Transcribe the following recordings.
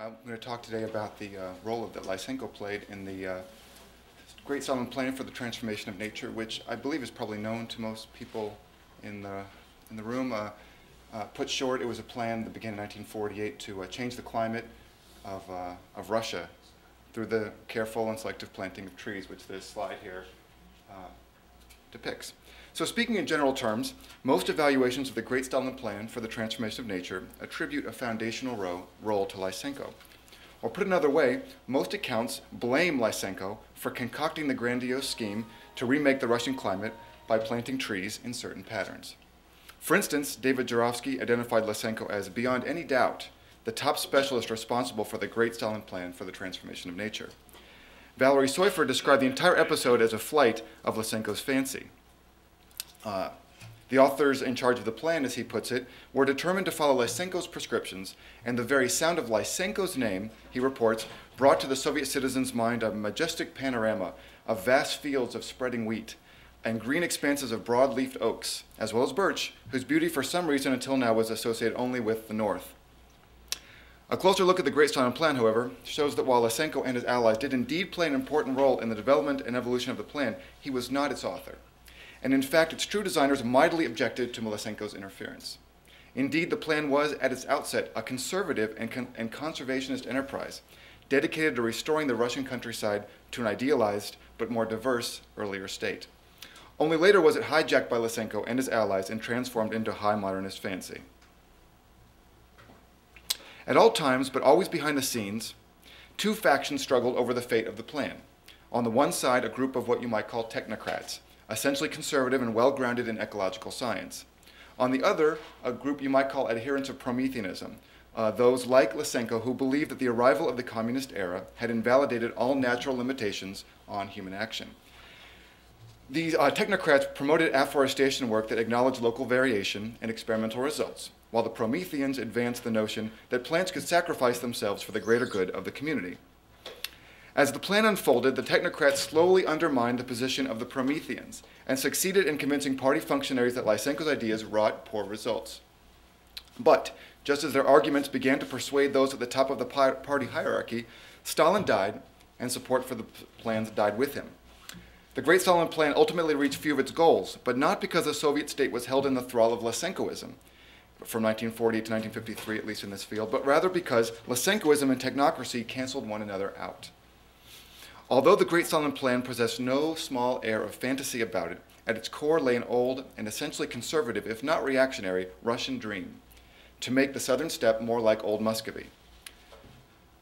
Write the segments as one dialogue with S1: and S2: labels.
S1: I'm going to talk today about the uh, role that Lysenko played in the uh, Great Stalin Plan for the Transformation of Nature, which I believe is probably known to most people in the, in the room. Uh, uh put short, it was a plan that began in 1948 to uh, change the climate of, uh, of Russia through the careful and selective planting of trees, which this slide here depicts. So speaking in general terms, most evaluations of the Great Stalin Plan for the Transformation of Nature attribute a foundational ro role to Lysenko. Or put another way, most accounts blame Lysenko for concocting the grandiose scheme to remake the Russian climate by planting trees in certain patterns. For instance, David Joravsky identified Lysenko as, beyond any doubt, the top specialist responsible for the Great Stalin Plan for the Transformation of Nature. Valery Soyfer described the entire episode as a flight of Lysenko's fancy. Uh, the authors in charge of the plan, as he puts it, were determined to follow Lysenko's prescriptions, and the very sound of Lysenko's name, he reports, brought to the Soviet citizen's mind a majestic panorama of vast fields of spreading wheat and green expanses of broad-leafed oaks, as well as birch, whose beauty for some reason until now was associated only with the north. A closer look at the Great Stalin Plan, however, shows that while Lysenko and his allies did indeed play an important role in the development and evolution of the plan, he was not its author and in fact, its true designers mightily objected to Lysenko's interference. Indeed, the plan was, at its outset, a conservative and, con and conservationist enterprise dedicated to restoring the Russian countryside to an idealized but more diverse earlier state. Only later was it hijacked by Lysenko and his allies and transformed into high modernist fancy. At all times, but always behind the scenes, two factions struggled over the fate of the plan. On the one side, a group of what you might call technocrats, essentially conservative and well grounded in ecological science. On the other, a group you might call adherents of Prometheanism, uh, those like Lysenko who believed that the arrival of the communist era had invalidated all natural limitations on human action. These uh, technocrats promoted afforestation work that acknowledged local variation and experimental results, while the Prometheans advanced the notion that plants could sacrifice themselves for the greater good of the community. As the plan unfolded, the technocrats slowly undermined the position of the Prometheans and succeeded in convincing party functionaries that Lysenko's ideas wrought poor results. But, just as their arguments began to persuade those at the top of the party hierarchy, Stalin died, and support for the plans died with him. The Great Stalin Plan ultimately reached few of its goals, but not because the Soviet state was held in the thrall of Lysenkoism, from 1940 to 1953, at least in this field, but rather because Lysenkoism and technocracy canceled one another out. Although the Great Stalin Plan possessed no small air of fantasy about it, at its core lay an old and essentially conservative, if not reactionary, Russian dream to make the southern steppe more like old Muscovy.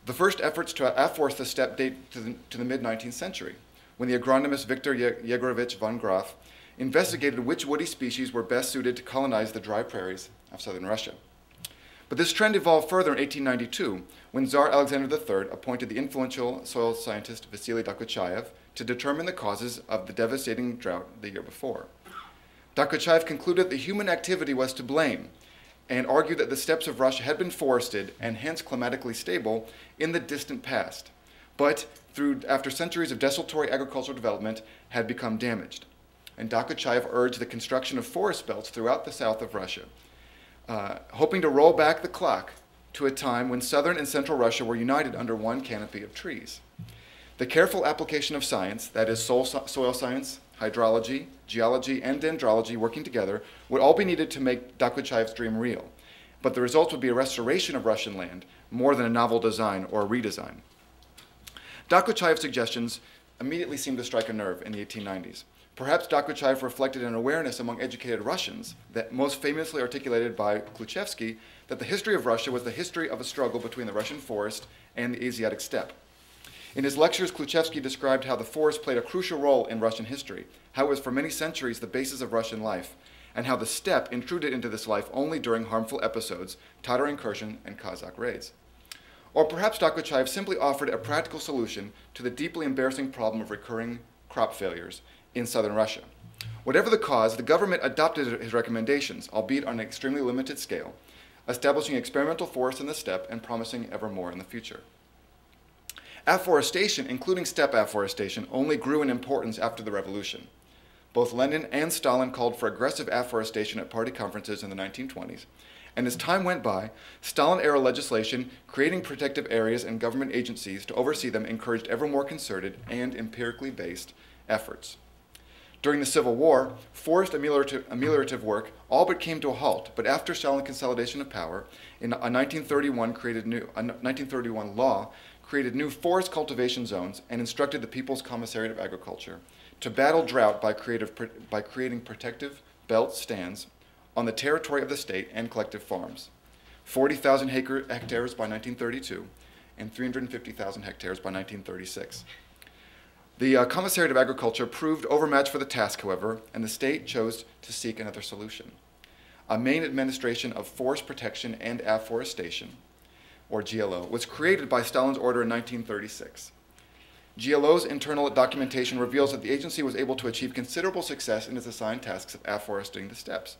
S1: The first efforts to afforest the steppe date to the, the mid 19th century, when the agronomist Viktor Yegorovich von Graff investigated which woody species were best suited to colonize the dry prairies of southern Russia. But this trend evolved further in 1892 when Tsar Alexander III appointed the influential soil scientist Vasily Dokuchaev to determine the causes of the devastating drought the year before. Dokuchaev concluded that human activity was to blame and argued that the steppes of Russia had been forested and hence climatically stable in the distant past, but through, after centuries of desultory agricultural development had become damaged. And Dokuchaev urged the construction of forest belts throughout the south of Russia uh, hoping to roll back the clock to a time when southern and central Russia were united under one canopy of trees. The careful application of science, that is, soil, soil science, hydrology, geology, and dendrology working together, would all be needed to make Dokuchaev's dream real. But the result would be a restoration of Russian land more than a novel design or a redesign. Dokuchaev's suggestions immediately seemed to strike a nerve in the 1890s. Perhaps Dokuchaev reflected an awareness among educated Russians that most famously articulated by Klyuchevsky that the history of Russia was the history of a struggle between the Russian forest and the Asiatic steppe. In his lectures, Klyuchevsky described how the forest played a crucial role in Russian history, how it was for many centuries the basis of Russian life, and how the steppe intruded into this life only during harmful episodes, Tatar incursion and Kazakh raids. Or perhaps Dokuchaev simply offered a practical solution to the deeply embarrassing problem of recurring crop failures in southern Russia. Whatever the cause, the government adopted his recommendations, albeit on an extremely limited scale, establishing experimental forests in the steppe and promising ever more in the future. Afforestation, including steppe afforestation, only grew in importance after the revolution. Both Lenin and Stalin called for aggressive afforestation at party conferences in the 1920s, And as time went by, Stalin era legislation creating protective areas and government agencies to oversee them encouraged ever more concerted and empirically based efforts. During the Civil War, forest ameliorative, ameliorative, work all but came to a halt, but after Stalin consolidation of power, in a 1931, created new, a 1931 law created new forest cultivation zones and instructed the People's Commissariat of Agriculture to battle drought by, creative, by creating protective belt stands on the territory of the state and collective farms. 40,000 hectares by 1932 and 350,000 hectares by 1936. The uh, Commissariat of Agriculture proved overmatched for the task, however, and the state chose to seek another solution. A main administration of forest protection and afforestation, or GLO, was created by Stalin's order in 1936. GLO's internal documentation reveals that the agency was able to achieve considerable success in its assigned tasks of afforesting the steppes.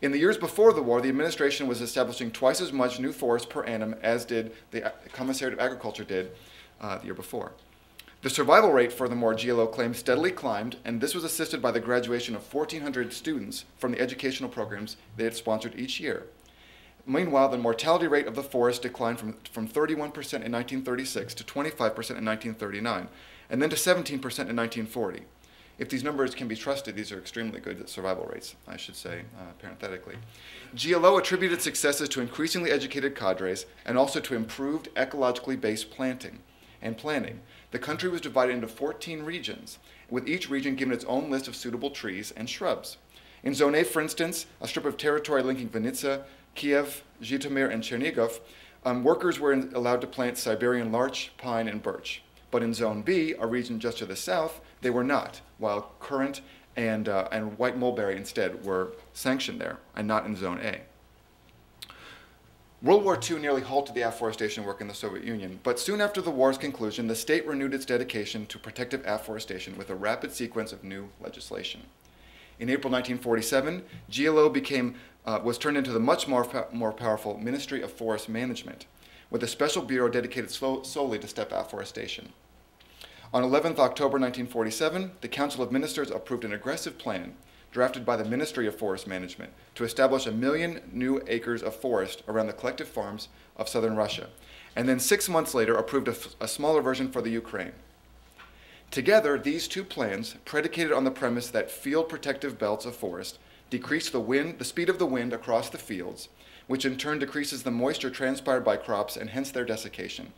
S1: In the years before the war, the administration was establishing twice as much new forest per annum as did the Commissariat of Agriculture did uh, the year before. The survival rate, furthermore, GLO claimed steadily climbed, and this was assisted by the graduation of 1,400 students from the educational programs they had sponsored each year. Meanwhile, the mortality rate of the forest declined from, from 31% in 1936 to 25% in 1939, and then to 17% in 1940. If these numbers can be trusted, these are extremely good survival rates, I should say, uh, parenthetically. GLO attributed successes to increasingly educated cadres and also to improved ecologically based planting and planning. The country was divided into 14 regions, with each region given its own list of suitable trees and shrubs. In Zone A, for instance, a strip of territory linking Vinnytsia, Kiev, Zhytomyr, and Chernigov, um, workers were in, allowed to plant Siberian larch, pine, and birch. But in Zone B, a region just to the south, they were not, while currant and, uh, and white mulberry instead were sanctioned there, and not in Zone A. World War II nearly halted the afforestation work in the Soviet Union, but soon after the war's conclusion, the state renewed its dedication to protective afforestation with a rapid sequence of new legislation. In April 1947, GLO became uh, was turned into the much more, more powerful Ministry of Forest Management, with a special bureau dedicated so solely to steppe afforestation. On 11 October 1947, the Council of Ministers approved an aggressive plan drafted by the Ministry of Forest Management to establish a million new acres of forest around the collective farms of southern Russia, and then six months later approved a, a smaller version for the Ukraine. Together, these two plans, predicated on the premise that field protective belts of forest decrease the wind, the speed of the wind across the fields, which in turn decreases the moisture transpired by crops and hence their desiccation,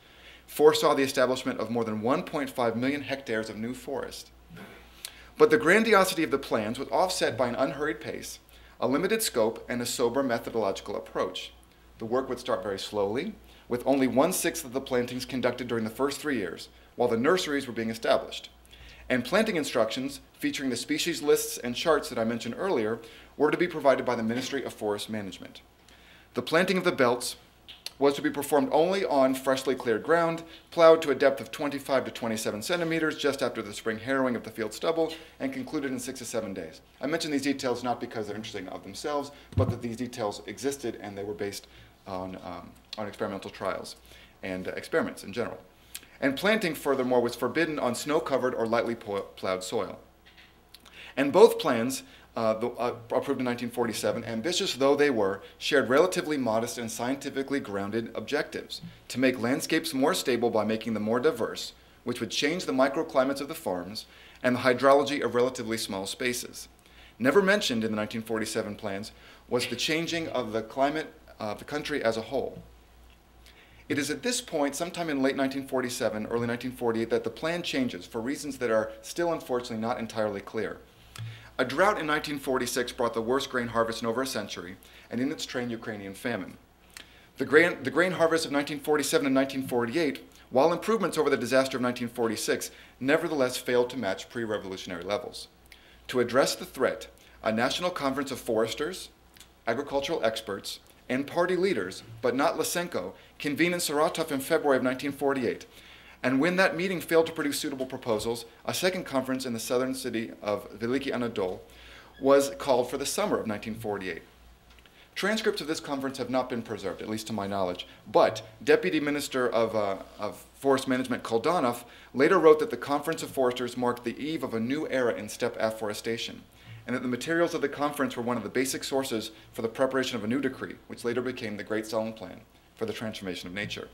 S1: foresaw the establishment of more than 1.5 million hectares of new forest. But the grandiosity of the plans was offset by an unhurried pace, a limited scope, and a sober methodological approach. The work would start very slowly, with only one sixth of the plantings conducted during the first three years, while the nurseries were being established and planting instructions featuring the species lists and charts that I mentioned earlier were to be provided by the Ministry of Forest Management. The planting of the belts was to be performed only on freshly cleared ground, plowed to a depth of 25 to 27 centimeters just after the spring harrowing of the field stubble, and concluded in six to seven days. I mention these details not because they're interesting of themselves, but that these details existed and they were based on, um, on experimental trials and uh, experiments in general. And planting, furthermore, was forbidden on snow covered or lightly plowed soil. And both plans, uh, uh, approved in 1947, ambitious though they were, shared relatively modest and scientifically grounded objectives to make landscapes more stable by making them more diverse, which would change the microclimates of the farms and the hydrology of relatively small spaces. Never mentioned in the 1947 plans was the changing of the climate of the country as a whole. It is at this point, sometime in late 1947, early 1948, that the plan changes for reasons that are still unfortunately not entirely clear. A drought in 1946 brought the worst grain harvest in over a century, and in its train, Ukrainian famine. The grain, the grain harvest of 1947 and 1948, while improvements over the disaster of 1946, nevertheless failed to match pre revolutionary levels. To address the threat, a national conference of foresters, agricultural experts, and party leaders, but not Lysenko, convened in Saratov in February of 1948. And when that meeting failed to produce suitable proposals, a second conference in the southern city of Veliki Anadol was called for the summer of 1948. Transcripts of this conference have not been preserved, at least to my knowledge, but Deputy Minister of, uh, of Forest Management Koldanov later wrote that the Conference of Foresters marked the eve of a new era in steppe afforestation and that the materials of the conference were one of the basic sources for the preparation of a new decree, which later became the Great Stalin Plan for the transformation of nature.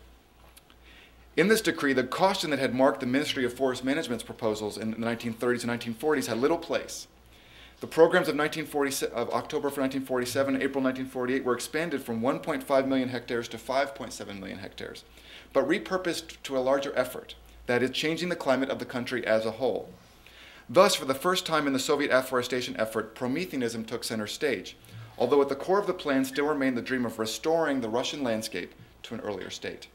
S1: In this decree, the caution that had marked the Ministry of Forest Management's proposals in the 1930s and 1940s had little place. The programs of, of October for 1947 and April 1948 were expanded from 1.5 million hectares to 5.7 million hectares, but repurposed to a larger effort, that is, changing the climate of the country as a whole. Thus, for the first time in the Soviet afforestation effort, Prometheanism took center stage, although at the core of the plan still remained the dream of restoring the Russian landscape to an earlier state.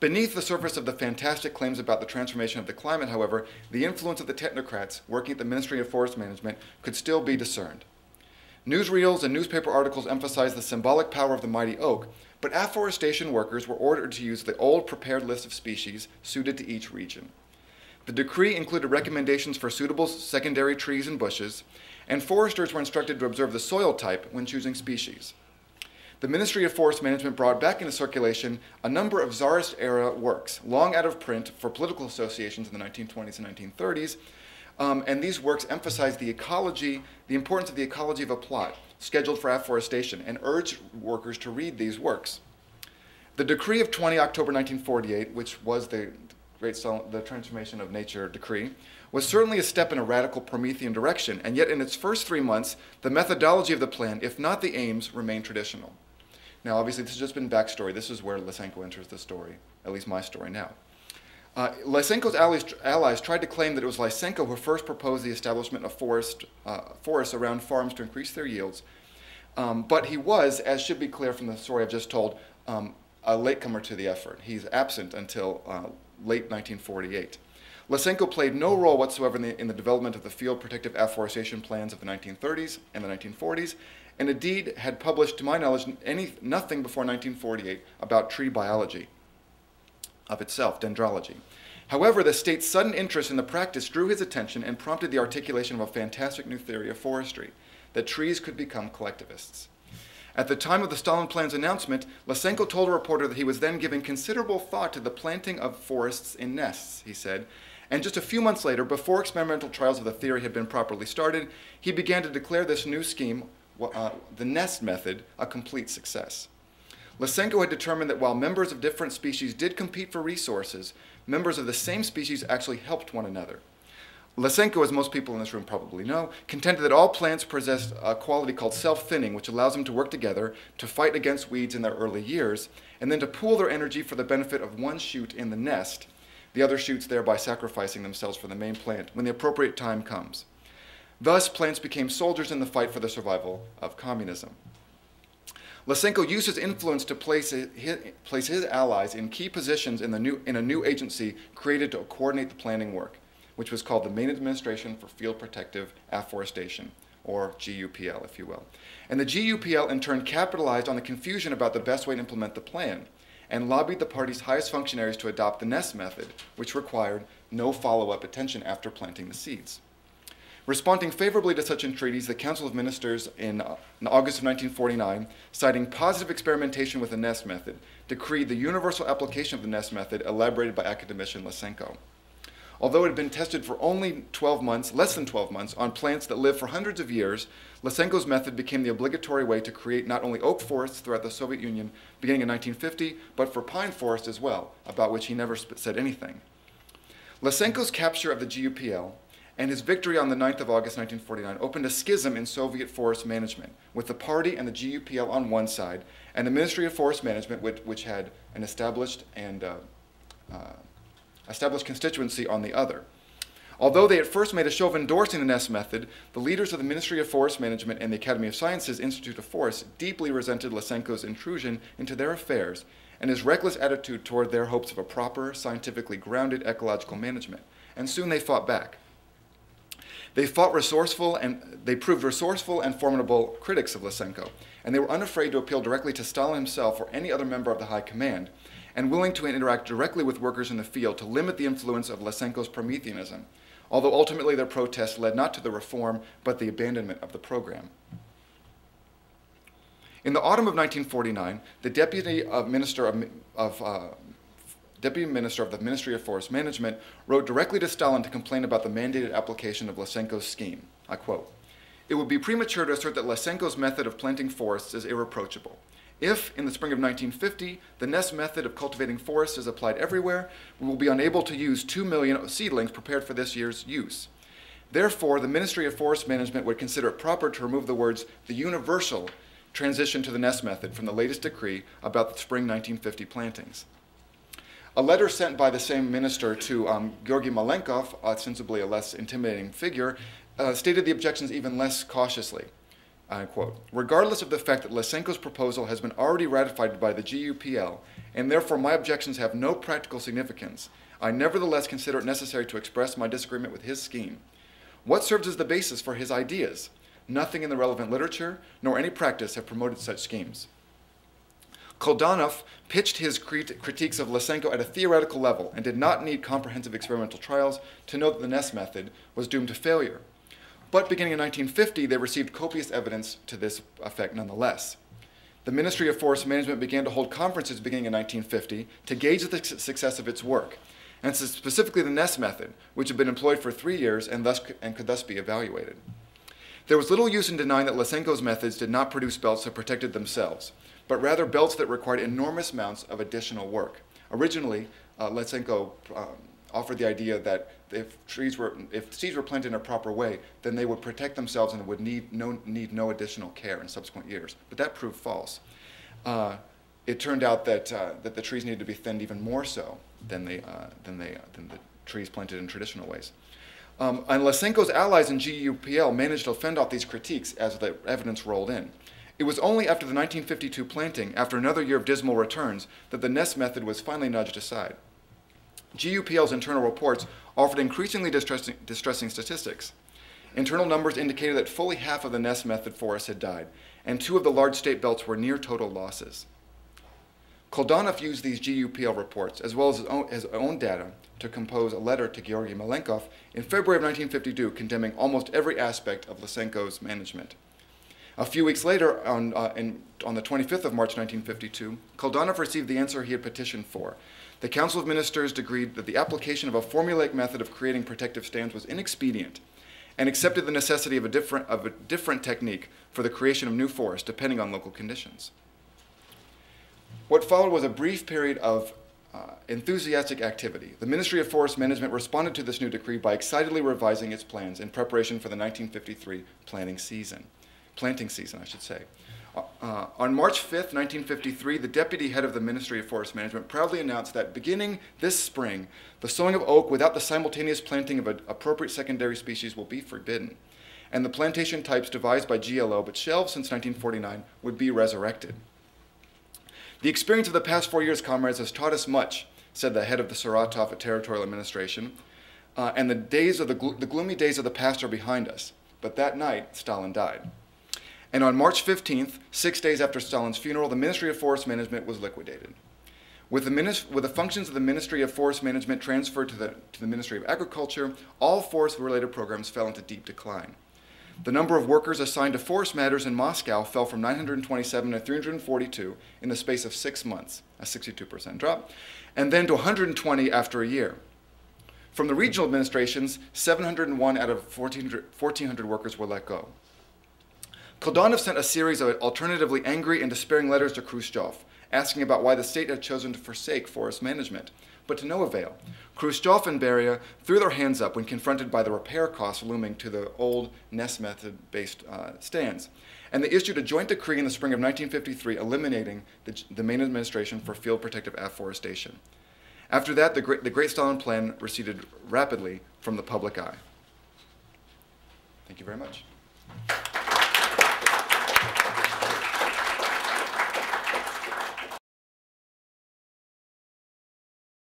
S1: Beneath the surface of the fantastic claims about the transformation of the climate, however, the influence of the technocrats working at the Ministry of Forest Management could still be discerned. Newsreels and newspaper articles emphasized the symbolic power of the mighty oak, but afforestation workers were ordered to use the old prepared list of species suited to each region. The decree included recommendations for suitable secondary trees and bushes, and foresters were instructed to observe the soil type when choosing species the Ministry of Forest Management brought back into circulation a number of Tsarist era works, long out of print for political associations in the 1920s and 1930s. Um, and these works emphasized the ecology, the importance of the ecology of a plot scheduled for afforestation, and urged workers to read these works. The decree of 20 October 1948, which was the great the transformation of nature decree, was certainly a step in a radical Promethean direction, and yet in its first three months, the methodology of the plan, if not the aims, remained traditional. Now, obviously, this has just been backstory. This is where Lysenko enters the story, at least my story now. Uh, Lysenko's allies, allies, tried to claim that it was Lysenko who first proposed the establishment of forest, uh, forests around farms to increase their yields. Um, but he was, as should be clear from the story I've just told, um, a latecomer to the effort. He's absent until uh, late 1948. Lysenko played no role whatsoever in the, in the, development of the field protective afforestation plans of the 1930s and the 1940s, and indeed had published, to my knowledge, any, nothing before 1948 about tree biology of itself, dendrology. However, the state's sudden interest in the practice drew his attention and prompted the articulation of a fantastic new theory of forestry that trees could become collectivists. At the time of the Stalin Plan's announcement, Lysenko told a reporter that he was then giving considerable thought to the planting of forests in nests, he said, and just a few months later, before experimental trials of the theory had been properly started, he began to declare this new scheme uh, the nest method a complete success. Lysenko had determined that while members of different species did compete for resources, members of the same species actually helped one another. Lysenko, as most people in this room probably know, contended that all plants possess a quality called self-thinning, which allows them to work together to fight against weeds in their early years, and then to pool their energy for the benefit of one shoot in the nest, the other shoots thereby sacrificing themselves for the main plant when the appropriate time comes. Thus, plants became soldiers in the fight for the survival of communism. Lysenko used his influence to place his, place his allies in key positions in, the new, in a new agency created to coordinate the planning work, which was called the Main Administration for Field Protective Afforestation, or GUPL, if you will. And the GUPL in turn capitalized on the confusion about the best way to implement the plan and lobbied the party's highest functionaries to adopt the nest method, which required no follow up attention after planting the seeds. Responding favorably to such entreaties, the Council of Ministers in, in, August of 1949, citing positive experimentation with the NEST method, decreed the universal application of the NEST method elaborated by academician Lysenko. Although it had been tested for only 12 months, less than 12 months, on plants that live for hundreds of years, Lysenko's method became the obligatory way to create not only oak forests throughout the Soviet Union beginning in 1950, but for pine forests as well, about which he never said anything. Lysenko's capture of the GUPL and his victory on the 9th of August 1949 opened a schism in Soviet forest management, with the party and the GUPL on one side, and the Ministry of Forest Management, which, which had an established and uh, uh, established constituency on the other. Although they at first made a show of endorsing the NEST method, the leaders of the Ministry of Forest Management and the Academy of Sciences Institute of Forests deeply resented Lysenko's intrusion into their affairs and his reckless attitude toward their hopes of a proper, scientifically grounded ecological management, and soon they fought back. They fought resourceful and they proved resourceful and formidable critics of Lysenko, and they were unafraid to appeal directly to Stalin himself or any other member of the high command, and willing to interact directly with workers in the field to limit the influence of Lysenko's Prometheanism, although ultimately their protests led not to the reform, but the abandonment of the program. In the autumn of 1949, the Deputy of Minister of, of uh, deputy minister of the Ministry of Forest Management, wrote directly to Stalin to complain about the mandated application of Lysenko's scheme. I quote, It would be premature to assert that Lysenko's method of planting forests is irreproachable. If, in the spring of 1950, the nest method of cultivating forests is applied everywhere, we will be unable to use 2 million seedlings prepared for this year's use. Therefore, the Ministry of Forest Management would consider it proper to remove the words the universal transition to the nest method from the latest decree about the spring 1950 plantings. A letter sent by the same minister to um, Georgy Malenkov, ostensibly a less intimidating figure, uh, stated the objections even less cautiously. I quote, regardless of the fact that Lysenko's proposal has been already ratified by the GUPL, and therefore my objections have no practical significance, I nevertheless consider it necessary to express my disagreement with his scheme. What serves as the basis for his ideas? Nothing in the relevant literature, nor any practice have promoted such schemes. Koldanov pitched his crit- critiques of Lysenko at a theoretical level and did not need comprehensive experimental trials to know that the nest method was doomed to failure. But beginning in 1950, they received copious evidence to this effect nonetheless. The Ministry of Forest Management began to hold conferences beginning in 1950 to gauge the success of its work, and specifically the nest method, which had been employed for three years and, thus, and could thus be evaluated. There was little use in denying that Lysenko's methods did not produce belts that protected themselves, but rather belts that required enormous amounts of additional work. Originally, uh, um, offered the idea that if trees were, if seeds were planted in a proper way, then they would protect themselves and would need no, need no additional care in subsequent years. But that proved false. Uh, it turned out that, uh, that the trees needed to be thinned even more so than, they, uh, than, they, than the trees planted in traditional ways. Um, and Lysenko's allies in GUPL managed to fend off these critiques as the evidence rolled in. It was only after the 1952 planting, after another year of dismal returns, that the nest method was finally nudged aside. GUPL's internal reports offered increasingly distressing, distressing statistics. Internal numbers indicated that fully half of the nest method forests had died, and two of the large state belts were near total losses. Koldanov used these GUPL reports, as well as his own, his own, data, to compose a letter to Georgy Malenkov in February of 1952 condemning almost every aspect of Lysenko's management. A few weeks later, on, uh, in, on the 25th of March 1952, Koldanov received the answer he had petitioned for. The Council of Ministers agreed that the application of a formulaic method of creating protective stands was inexpedient and accepted the necessity of a different, of a different technique for the creation of new forests depending on local conditions. What followed was a brief period of uh, enthusiastic activity. The Ministry of Forest Management responded to this new decree by excitedly revising its plans in preparation for the 1953 planting season. Planting season, I should say. Uh, uh on March 5, 1953, the deputy head of the Ministry of Forest Management proudly announced that beginning this spring, the sowing of oak without the simultaneous planting of an appropriate secondary species will be forbidden, and the plantation types devised by GLO but shelved since 1949 would be resurrected. The experience of the past four years, comrades, has taught us much, said the head of the Saratov Territorial Administration. Uh, and the days of the, glo the gloomy days of the past are behind us. But that night, Stalin died. And on March 15th, six days after Stalin's funeral, the Ministry of Forest Management was liquidated. With the, with the, functions of the Ministry of Forest Management transferred to the, to the Ministry of Agriculture, all forest-related programs fell into deep decline. The number of workers assigned to forest matters in Moscow fell from 927 to 342 in the space of six months, a 62% drop, and then to 120 after a year. From the regional administrations, 701 out of 1,400, 1,400 workers were let go. Koldanov sent a series of alternatively angry and despairing letters to Khrushchev, asking about why the state had chosen to forsake forest management but to no avail. Khrushchev and Beria threw their hands up when confronted by the repair costs looming to the old nest method based uh, stands. And they issued a joint decree in the spring of 1953 eliminating the, the main administration for field protective afforestation. After that, the Great, the Great Stalin Plan receded rapidly from the public eye. Thank you very much.